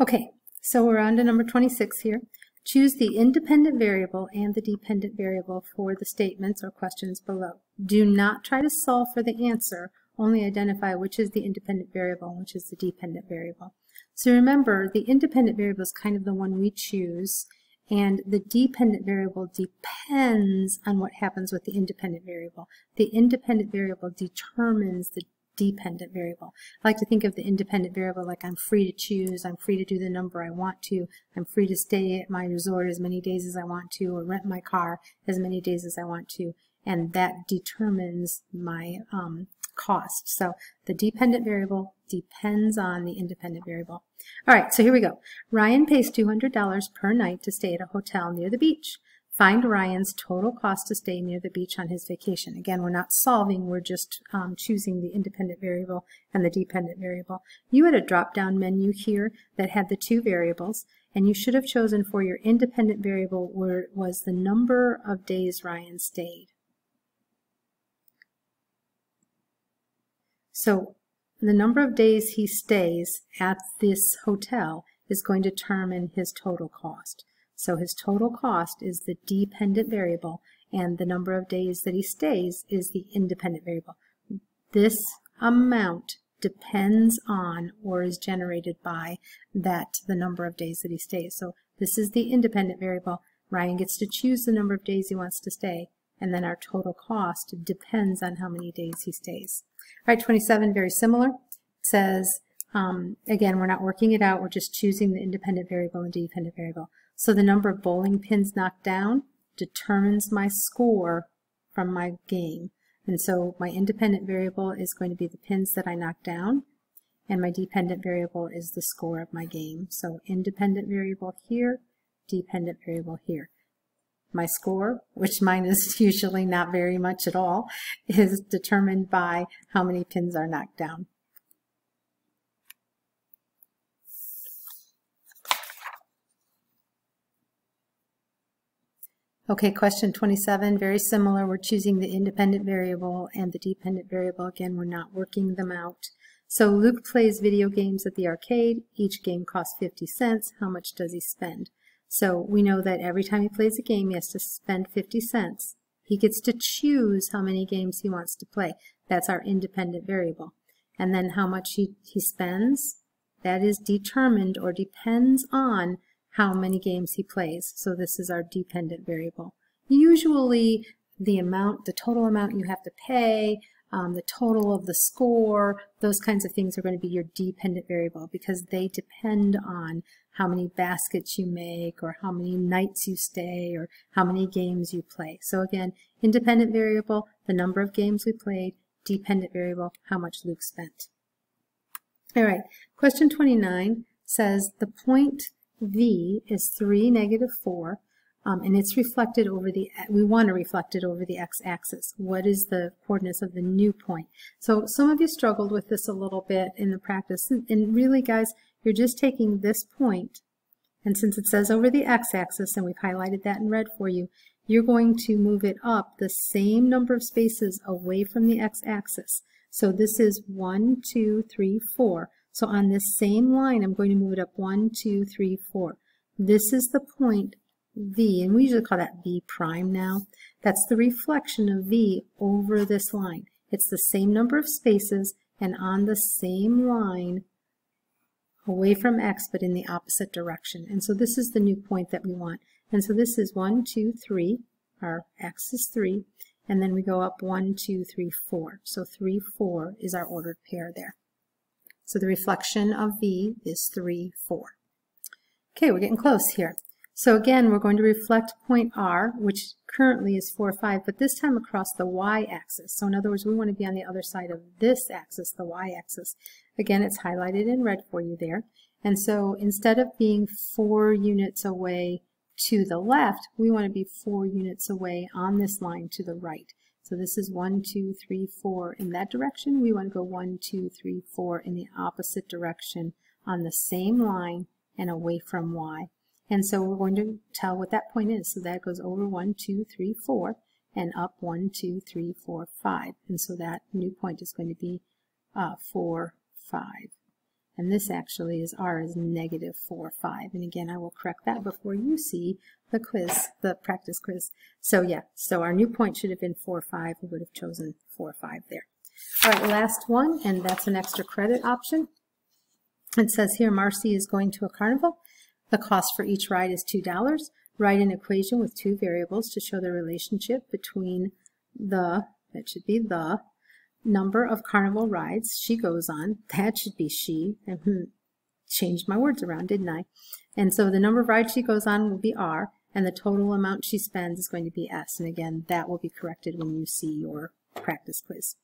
Okay, so we're on to number 26 here. Choose the independent variable and the dependent variable for the statements or questions below. Do not try to solve for the answer, only identify which is the independent variable and which is the dependent variable. So remember, the independent variable is kind of the one we choose, and the dependent variable depends on what happens with the independent variable. The independent variable determines the dependent variable. I like to think of the independent variable like I'm free to choose, I'm free to do the number I want to, I'm free to stay at my resort as many days as I want to, or rent my car as many days as I want to, and that determines my um, cost. So the dependent variable depends on the independent variable. All right, so here we go. Ryan pays $200 per night to stay at a hotel near the beach. Find Ryan's total cost to stay near the beach on his vacation. Again, we're not solving, we're just um, choosing the independent variable and the dependent variable. You had a drop-down menu here that had the two variables, and you should have chosen for your independent variable where was the number of days Ryan stayed. So the number of days he stays at this hotel is going to determine his total cost. So his total cost is the dependent variable, and the number of days that he stays is the independent variable. This amount depends on or is generated by that the number of days that he stays. So this is the independent variable. Ryan gets to choose the number of days he wants to stay, and then our total cost depends on how many days he stays. All right, 27, very similar. It says, um, again, we're not working it out, we're just choosing the independent variable and dependent variable. So the number of bowling pins knocked down determines my score from my game. And so my independent variable is going to be the pins that I knock down, and my dependent variable is the score of my game. So independent variable here, dependent variable here. My score, which mine is usually not very much at all, is determined by how many pins are knocked down. Okay, question 27, very similar. We're choosing the independent variable and the dependent variable. Again, we're not working them out. So Luke plays video games at the arcade. Each game costs 50 cents. How much does he spend? So we know that every time he plays a game, he has to spend 50 cents. He gets to choose how many games he wants to play. That's our independent variable. And then how much he, he spends, that is determined or depends on how many games he plays. So this is our dependent variable. Usually the amount, the total amount you have to pay, um, the total of the score, those kinds of things are going to be your dependent variable because they depend on how many baskets you make or how many nights you stay or how many games you play. So again, independent variable, the number of games we played, dependent variable, how much Luke spent. All right, question 29 says the point V is 3, negative 4, um, and it's reflected over the, we want to reflect it over the x-axis. What is the coordinates of the new point? So some of you struggled with this a little bit in the practice, and really guys, you're just taking this point, and since it says over the x-axis, and we've highlighted that in red for you, you're going to move it up the same number of spaces away from the x-axis. So this is 1, 2, 3, 4. So on this same line, I'm going to move it up 1, 2, 3, 4. This is the point V, and we usually call that V prime now. That's the reflection of V over this line. It's the same number of spaces and on the same line away from x but in the opposite direction. And so this is the new point that we want. And so this is 1, 2, 3. Our x is 3. And then we go up 1, 2, 3, 4. So 3, 4 is our ordered pair there. So the reflection of V is 3, 4. Okay, we're getting close here. So again, we're going to reflect point R, which currently is 4, 5, but this time across the y-axis. So in other words, we want to be on the other side of this axis, the y-axis. Again, it's highlighted in red for you there. And so instead of being 4 units away to the left, we want to be 4 units away on this line to the right. So this is 1, 2, 3, 4 in that direction. We want to go 1, 2, 3, 4 in the opposite direction on the same line and away from y. And so we're going to tell what that point is. So that goes over 1, 2, 3, 4, and up 1, 2, 3, 4, 5. And so that new point is going to be uh, 4, 5. And this actually is R is negative 4, 5. And again, I will correct that before you see the quiz, the practice quiz. So yeah, so our new point should have been 4, 5. We would have chosen 4, 5 there. All right, last one, and that's an extra credit option. It says here Marcy is going to a carnival. The cost for each ride is $2. Write an equation with two variables to show the relationship between the, that should be the, number of carnival rides she goes on. That should be she. Hmm, changed my words around, didn't I? And so the number of rides she goes on will be R, and the total amount she spends is going to be S. And again, that will be corrected when you see your practice quiz.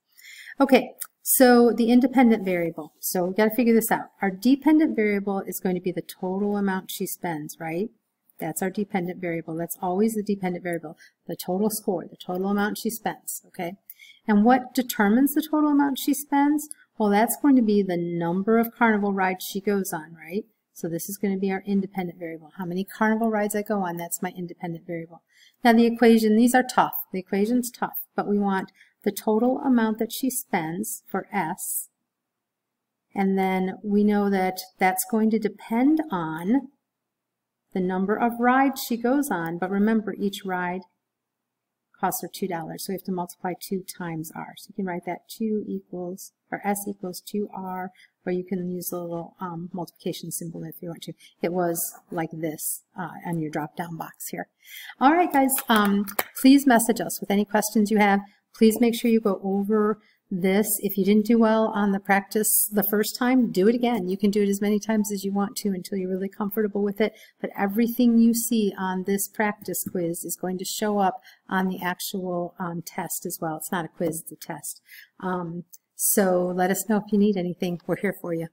Okay, so the independent variable. So we've got to figure this out. Our dependent variable is going to be the total amount she spends, right? That's our dependent variable. That's always the dependent variable. The total score, the total amount she spends, okay? And what determines the total amount she spends? Well, that's going to be the number of carnival rides she goes on, right? So this is going to be our independent variable. How many carnival rides I go on, that's my independent variable. Now the equation, these are tough. The equation's tough, but we want the total amount that she spends for S. And then we know that that's going to depend on the number of rides she goes on. But remember, each ride costs are $2. So we have to multiply 2 times R. So you can write that 2 equals, or S equals 2R, or you can use a little um, multiplication symbol if you want to. It was like this uh, on your drop-down box here. All right, guys, um, please message us with any questions you have. Please make sure you go over this. If you didn't do well on the practice the first time, do it again. You can do it as many times as you want to until you're really comfortable with it. But everything you see on this practice quiz is going to show up on the actual um, test as well. It's not a quiz, it's a test. Um, so let us know if you need anything. We're here for you.